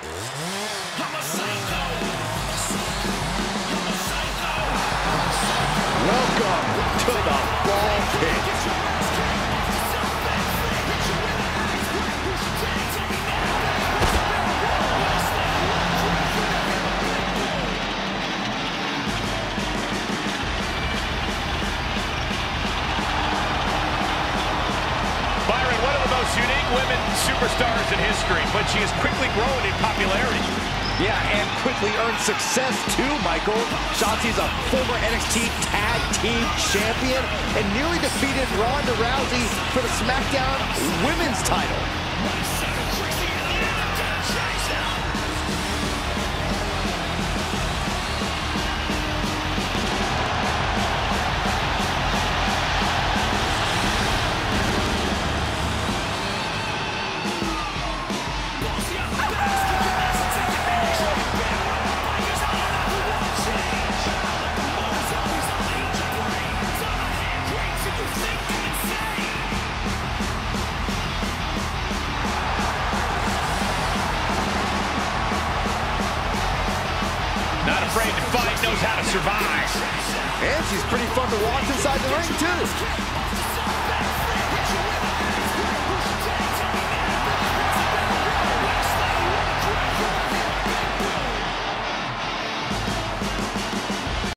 Welcome to the women superstars in history, but she has quickly grown in popularity. Yeah, and quickly earned success too, Michael. Shotzi's a former NXT Tag Team Champion and nearly defeated Ronda Rousey for the SmackDown Women's title. Not afraid to fight, knows how to survive. And she's pretty fun to watch inside the ring, too.